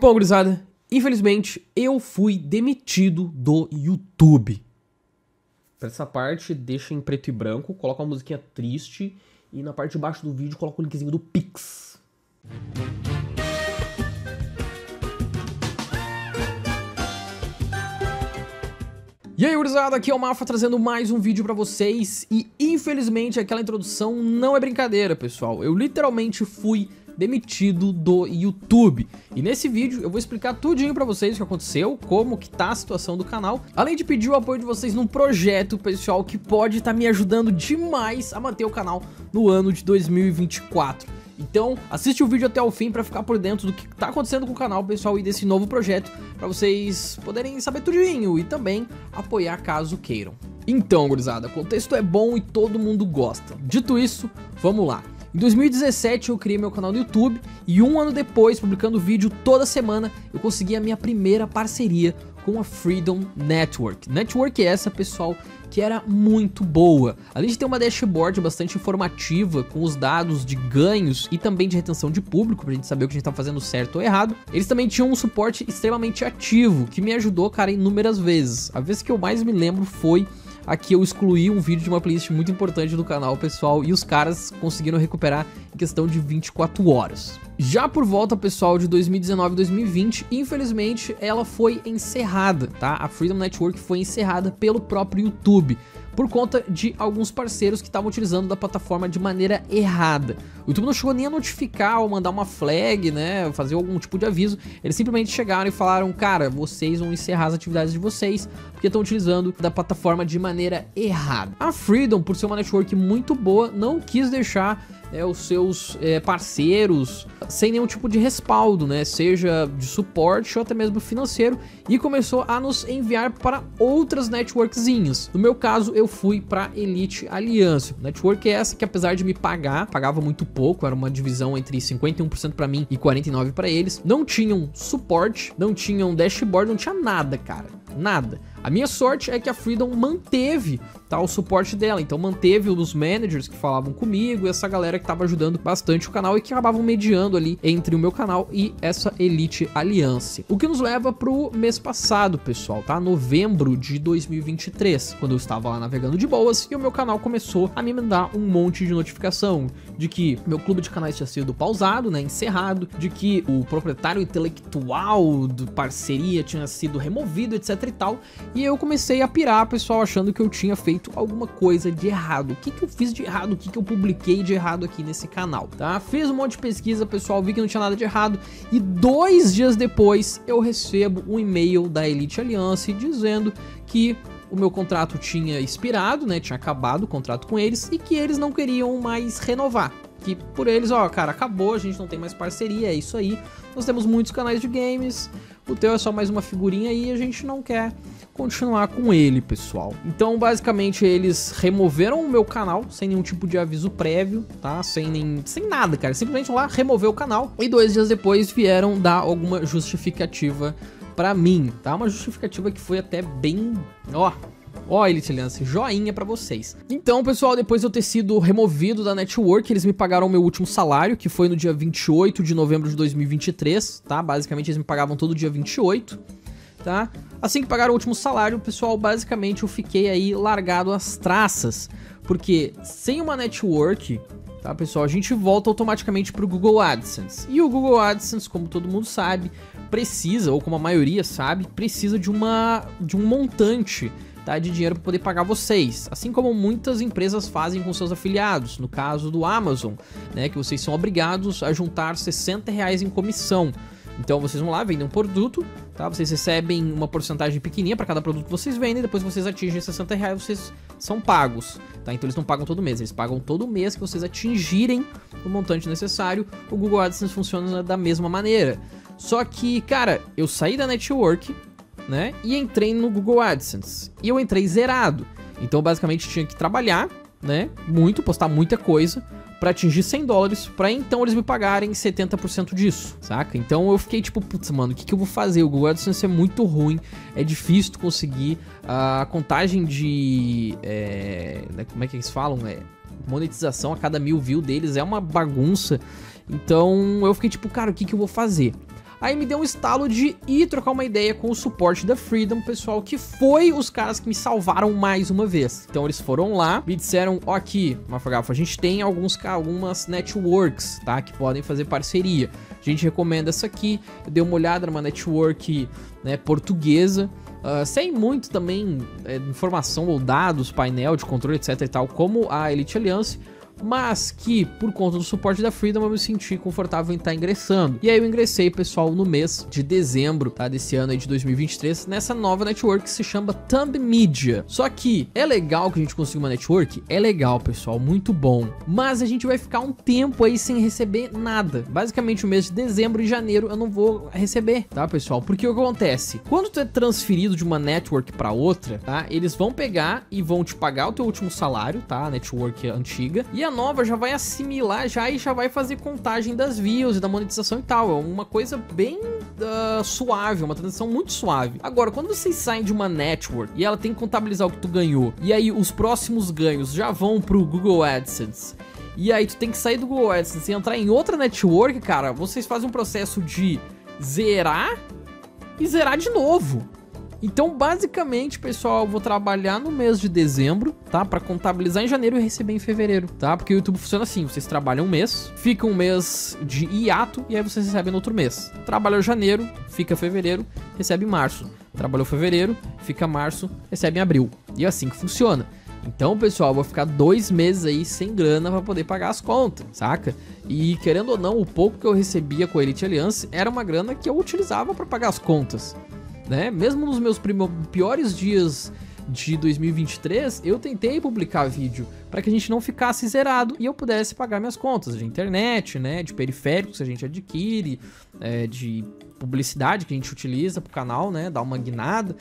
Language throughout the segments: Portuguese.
Bom, gurizada, infelizmente eu fui demitido do YouTube. Pra essa parte, deixa em preto e branco, coloca uma musiquinha triste e na parte de baixo do vídeo coloca o linkzinho do Pix. E aí, gurizada, aqui é o Mafa trazendo mais um vídeo pra vocês e infelizmente aquela introdução não é brincadeira, pessoal. Eu literalmente fui demitido do YouTube. E nesse vídeo eu vou explicar tudinho pra vocês o que aconteceu, como que tá a situação do canal, além de pedir o apoio de vocês num projeto, pessoal, que pode estar tá me ajudando demais a manter o canal no ano de 2024. Então, assiste o vídeo até o fim para ficar por dentro do que tá acontecendo com o canal, pessoal, e desse novo projeto, para vocês poderem saber tudinho e também apoiar caso queiram. Então, gurizada, o contexto é bom e todo mundo gosta. Dito isso, vamos lá. Em 2017 eu criei meu canal no YouTube e um ano depois, publicando vídeo toda semana, eu consegui a minha primeira parceria com a Freedom Network. Network é essa, pessoal, que era muito boa. Além de ter uma dashboard bastante informativa com os dados de ganhos e também de retenção de público, pra gente saber o que a gente tá fazendo certo ou errado, eles também tinham um suporte extremamente ativo, que me ajudou, cara, inúmeras vezes. A vez que eu mais me lembro foi aqui eu excluí um vídeo de uma playlist muito importante do canal, pessoal, e os caras conseguiram recuperar em questão de 24 horas. Já por volta, pessoal, de 2019 e 2020, infelizmente, ela foi encerrada, tá? A Freedom Network foi encerrada pelo próprio YouTube por conta de alguns parceiros que estavam utilizando da plataforma de maneira errada. O YouTube não chegou nem a notificar ou mandar uma flag, né, fazer algum tipo de aviso. Eles simplesmente chegaram e falaram, cara, vocês vão encerrar as atividades de vocês porque estão utilizando da plataforma de maneira errada. A Freedom, por ser uma network muito boa, não quis deixar é, os seus é, parceiros sem nenhum tipo de respaldo, né? Seja de suporte ou até mesmo financeiro, e começou a nos enviar para outras networkzinhas. No meu caso, eu fui para Elite Alliance. Network é essa que apesar de me pagar, pagava muito pouco, era uma divisão entre 51% para mim e 49 para eles. Não tinham suporte, não tinham dashboard, não tinha nada, cara. Nada. A minha sorte é que a Freedom manteve tá, o suporte dela, então manteve os managers que falavam comigo, essa galera que estava ajudando bastante o canal e que acabavam mediando ali entre o meu canal e essa Elite Alliance. O que nos leva pro mês passado, pessoal, tá? Novembro de 2023, quando eu estava lá navegando de boas e o meu canal começou a me mandar um monte de notificação de que meu clube de canais tinha sido pausado, né, encerrado, de que o proprietário intelectual do parceria tinha sido removido, etc e tal. E eu comecei a pirar, pessoal, achando que eu tinha feito alguma coisa de errado. O que, que eu fiz de errado? O que, que eu publiquei de errado aqui nesse canal, tá? Fiz um monte de pesquisa, pessoal, vi que não tinha nada de errado. E dois dias depois eu recebo um e-mail da Elite Alliance dizendo que o meu contrato tinha expirado, né? Tinha acabado o contrato com eles e que eles não queriam mais renovar. Que por eles, ó, cara, acabou, a gente não tem mais parceria, é isso aí. Nós temos muitos canais de games, o teu é só mais uma figurinha e a gente não quer continuar com ele, pessoal. Então, basicamente, eles removeram o meu canal sem nenhum tipo de aviso prévio, tá? Sem nem sem nada, cara. Simplesmente lá removeu o canal e dois dias depois vieram dar alguma justificativa para mim, tá? Uma justificativa que foi até bem, ó, Ó, Elite Lance, joinha para vocês. Então, pessoal, depois de eu ter sido removido da network, eles me pagaram o meu último salário, que foi no dia 28 de novembro de 2023, tá? Basicamente, eles me pagavam todo dia 28, tá? Assim que pagaram o último salário, pessoal, basicamente eu fiquei aí largado às traças, porque sem uma network, tá, pessoal, a gente volta automaticamente pro Google AdSense. E o Google AdSense, como todo mundo sabe, precisa, ou como a maioria sabe, precisa de uma de um montante tá, de dinheiro para poder pagar vocês, assim como muitas empresas fazem com seus afiliados, no caso do Amazon, né, que vocês são obrigados a juntar 60 reais em comissão. Então vocês vão lá, vendem um produto, tá? Vocês recebem uma porcentagem pequenininha para cada produto que vocês vendem, depois vocês atingem 60 reais, vocês são pagos, tá? Então eles não pagam todo mês, eles pagam todo mês que vocês atingirem o montante necessário. O Google AdSense funciona da mesma maneira. Só que, cara, eu saí da network, né? E entrei no Google AdSense. E eu entrei zerado. Então, basicamente, tinha que trabalhar, né? Muito, postar muita coisa para atingir 100 dólares, para então eles me pagarem 70% disso, saca? Então eu fiquei tipo, putz, mano, o que, que eu vou fazer? O Google AdSense é muito ruim, é difícil conseguir a contagem de. É, como é que eles falam? É, monetização a cada mil views deles é uma bagunça. Então eu fiquei tipo, cara, o que, que eu vou fazer? Aí me deu um estalo de ir trocar uma ideia com o suporte da Freedom, pessoal, que foi os caras que me salvaram mais uma vez. Então eles foram lá, me disseram, ó aqui, Mafagafo, a gente tem alguns, algumas networks, tá, que podem fazer parceria. A gente recomenda essa aqui, eu dei uma olhada numa network né, portuguesa, Uh, sem muito também é, informação ou dados, painel de controle, etc e tal, como a Elite Alliance, mas que por conta do suporte da Freedom eu me senti confortável em estar tá ingressando. E aí eu ingressei, pessoal, no mês de dezembro, tá, desse ano aí de 2023, nessa nova network que se chama Thumb Media. Só que é legal que a gente consiga uma network? É legal, pessoal, muito bom. Mas a gente vai ficar um tempo aí sem receber nada. Basicamente o mês de dezembro e janeiro eu não vou receber, tá, pessoal? Porque o que acontece? Quando tu é transferido de uma network para outra, tá, eles vão pegar e vão te pagar o teu último salário, tá, a network antiga, e nova já vai assimilar já e já vai fazer contagem das views e da monetização e tal. É uma coisa bem uh, suave, uma transição muito suave. Agora, quando vocês saem de uma network e ela tem que contabilizar o que tu ganhou, e aí os próximos ganhos já vão pro Google AdSense, e aí tu tem que sair do Google AdSense e entrar em outra network, cara, vocês fazem um processo de zerar e zerar de novo. Então, basicamente, pessoal, eu vou trabalhar no mês de dezembro, tá? Para contabilizar em janeiro e receber em fevereiro, tá? Porque o YouTube funciona assim: vocês trabalham um mês, fica um mês de hiato e aí vocês recebem no outro mês. Trabalhou janeiro, fica fevereiro, recebe março. Trabalhou fevereiro, fica março, recebe em abril. E é assim que funciona. Então, pessoal, vou ficar dois meses aí sem grana para poder pagar as contas, saca? E querendo ou não, o pouco que eu recebia com a Elite Alliance era uma grana que eu utilizava para pagar as contas né? Mesmo nos meus piores dias de 2023, eu tentei publicar vídeo para que a gente não ficasse zerado e eu pudesse pagar minhas contas de internet, né, de periféricos que a gente adquire, é, de publicidade que a gente utiliza pro canal, né, dar uma guinada.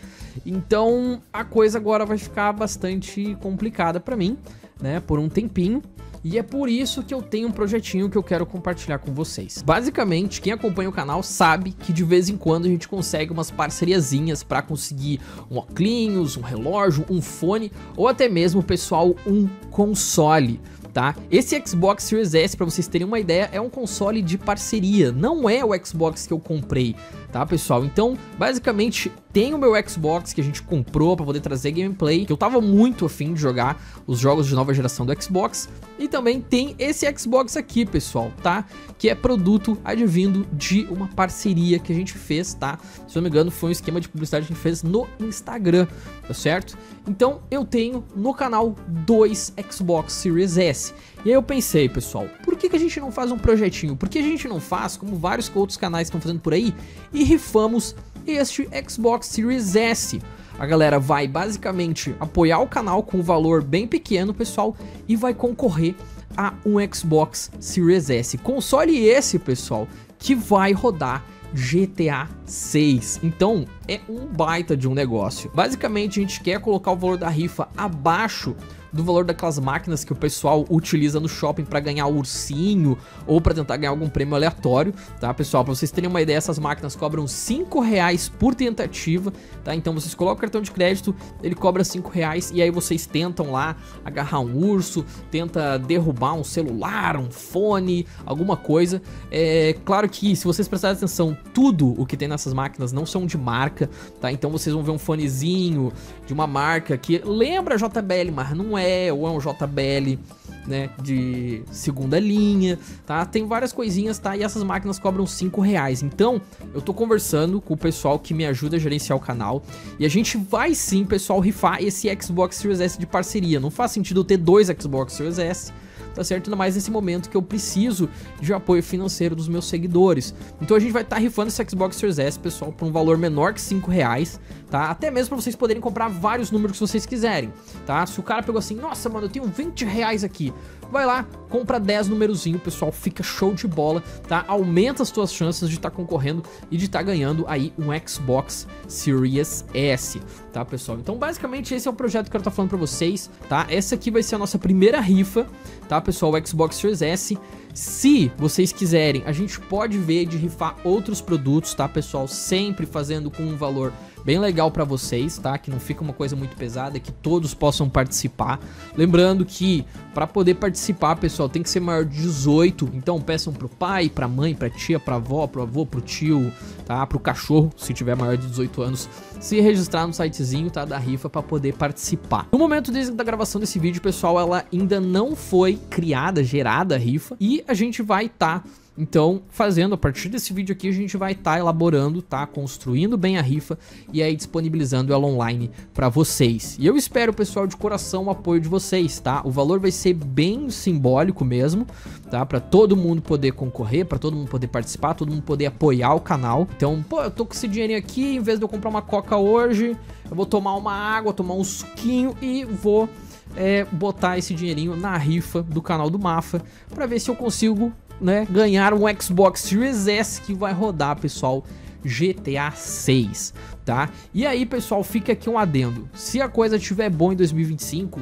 Então a coisa agora vai ficar bastante complicada para mim, né, por um tempinho. E é por isso que eu tenho um projetinho que eu quero compartilhar com vocês. Basicamente, quem acompanha o canal sabe que de vez em quando a gente consegue umas parceriazinhas para conseguir um óculos, um relógio, um fone ou até mesmo, pessoal, um console tá? Esse Xbox Series S, para vocês terem uma ideia, é um console de parceria, não é o Xbox que eu comprei, tá, pessoal? Então, basicamente, tem o meu Xbox que a gente comprou para poder trazer gameplay, que eu tava muito afim de jogar os jogos de nova geração do Xbox, e também tem esse Xbox aqui, pessoal, tá? Que é produto advindo de uma parceria que a gente fez, tá? Se não me engano, foi um esquema de publicidade que a gente fez no Instagram, tá certo? Então, eu tenho no canal dois Xbox Series S. E aí eu pensei, pessoal, por que, que a gente não faz um projetinho? Por que a gente não faz, como vários outros canais estão fazendo por aí, e rifamos este Xbox Series S? A galera vai basicamente apoiar o canal com um valor bem pequeno, pessoal, e vai concorrer a um Xbox Series S. Console esse, pessoal, que vai rodar GTA 6. Então, é um baita de um negócio. Basicamente, a gente quer colocar o valor da rifa abaixo do valor daquelas máquinas que o pessoal utiliza no shopping para ganhar ursinho ou para tentar ganhar algum prêmio aleatório, tá, pessoal? Para vocês terem uma ideia, essas máquinas cobram 5 reais por tentativa, tá? Então vocês colocam o cartão de crédito, ele cobra 5 reais e aí vocês tentam lá agarrar um urso, tenta derrubar um celular, um fone, alguma coisa. É claro que se vocês prestarem atenção, tudo o que tem nessas máquinas não são de marca, tá? Então vocês vão ver um fonezinho de uma marca que lembra JBL, mas não é, ou é um JBL, né, de segunda linha, tá? Tem várias coisinhas, tá? E essas máquinas cobram 5 reais. Então, eu tô conversando com o pessoal que me ajuda a gerenciar o canal e a gente vai sim, pessoal, rifar esse Xbox Series S de parceria. Não faz sentido eu ter dois Xbox Series S, tá certo? Ainda mais nesse momento que eu preciso de apoio financeiro dos meus seguidores. Então a gente vai estar tá rifando esse Xbox Series S, pessoal, por um valor menor que 5 reais, tá? Até mesmo para vocês poderem comprar vários números que vocês quiserem, tá? Se o cara pegou assim, nossa, mano, eu tenho 20 reais aqui, vai lá, compra 10 numerozinho, pessoal, fica show de bola, tá? Aumenta as tuas chances de estar tá concorrendo e de estar tá ganhando aí um Xbox Series S, tá, pessoal? Então, basicamente, esse é o projeto que eu tô falando para vocês, tá? Essa aqui vai ser a nossa primeira rifa, tá, pessoal? O Xbox Series S Se vocês quiserem, a gente pode ver de rifar outros produtos, tá, pessoal? Sempre fazendo com um valor bem legal para vocês, tá? Que não fica uma coisa muito pesada, que todos possam participar. Lembrando que para poder participar, pessoal, tem que ser maior de 18. Então peçam pro pai, pra mãe, pra tia, pra avó, pro avô, pro tio, tá? Pro cachorro, se tiver maior de 18 anos, se registrar no sitezinho, tá? Da rifa para poder participar. No momento da gravação desse vídeo, pessoal, ela ainda não foi criada, gerada a rifa e a gente vai estar tá então, fazendo a partir desse vídeo aqui, a gente vai estar tá elaborando, tá? Construindo bem a rifa e aí disponibilizando ela online para vocês. E eu espero, pessoal, de coração o apoio de vocês, tá? O valor vai ser bem simbólico mesmo, tá? Para todo mundo poder concorrer, para todo mundo poder participar, todo mundo poder apoiar o canal. Então, pô, eu tô com esse dinheirinho aqui, em vez de eu comprar uma coca hoje, eu vou tomar uma água, tomar um suquinho e vou é, botar esse dinheirinho na rifa do canal do Mafa para ver se eu consigo né, ganhar um Xbox Series S que vai rodar, pessoal, GTA 6, tá? E aí, pessoal, fica aqui um adendo. Se a coisa estiver boa em 2025,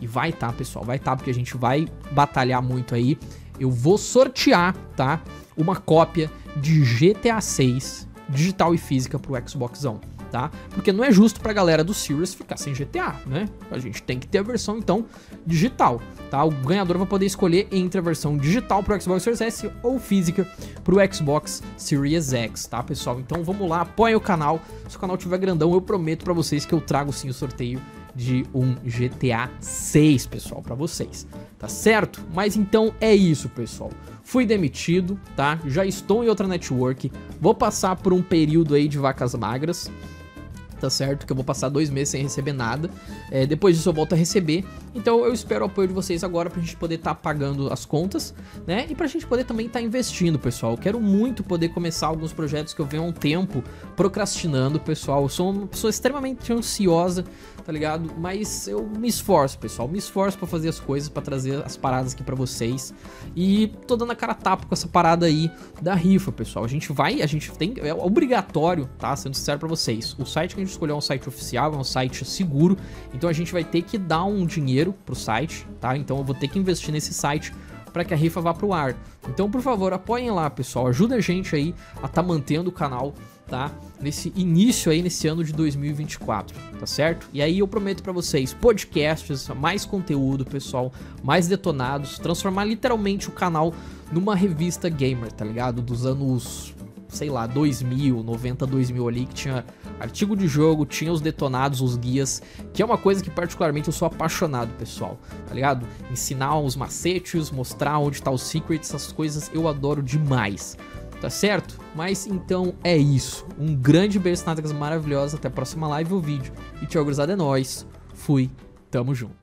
e vai tá, pessoal, vai tá, porque a gente vai batalhar muito aí, eu vou sortear, tá? Uma cópia de GTA 6 digital e física pro Xbox One tá? Porque não é justo pra galera do Series ficar sem GTA, né? A gente tem que ter a versão, então, digital, tá? O ganhador vai poder escolher entre a versão digital pro Xbox Series S ou física pro Xbox Series X, tá, pessoal? Então vamos lá, apoiem o canal. Se o canal tiver grandão, eu prometo pra vocês que eu trago sim o sorteio de um GTA 6, pessoal, para vocês, tá certo? Mas então é isso, pessoal. Fui demitido, tá? Já estou em outra network, vou passar por um período aí de vacas magras, tá certo? Que eu vou passar dois meses sem receber nada. É, depois disso eu volto a receber. Então eu espero o apoio de vocês agora pra gente poder estar tá pagando as contas, né? E pra gente poder também estar tá investindo, pessoal. Eu quero muito poder começar alguns projetos que eu venho há um tempo procrastinando, pessoal. Eu sou uma pessoa extremamente ansiosa, tá ligado? Mas eu me esforço, pessoal. Me esforço para fazer as coisas, para trazer as paradas aqui para vocês. E tô dando a cara tapa com essa parada aí da rifa, pessoal. A gente vai, a gente tem, é obrigatório, tá? Sendo sincero para vocês. O site que a gente escolheu é um site oficial, é um site seguro. Então a gente vai ter que dar um dinheiro pro site, tá? Então eu vou ter que investir nesse site para que a rifa vá pro ar. Então, por favor, apoiem lá, pessoal. Ajuda a gente aí a tá mantendo o canal tá? Nesse início aí, nesse ano de 2024, tá certo? E aí eu prometo para vocês podcasts, mais conteúdo, pessoal, mais detonados, transformar literalmente o canal numa revista gamer, tá ligado? Dos anos, sei lá, 2000, 90, 2000 ali, que tinha artigo de jogo, tinha os detonados, os guias, que é uma coisa que particularmente eu sou apaixonado, pessoal, tá ligado? Ensinar os macetes, mostrar onde tá os secrets, essas coisas eu adoro demais tá certo? Mas então é isso. Um grande beijo, nádegas maravilhosa. Até a próxima live ou vídeo. E tchau, gurizada, é nóis. Fui, tamo junto.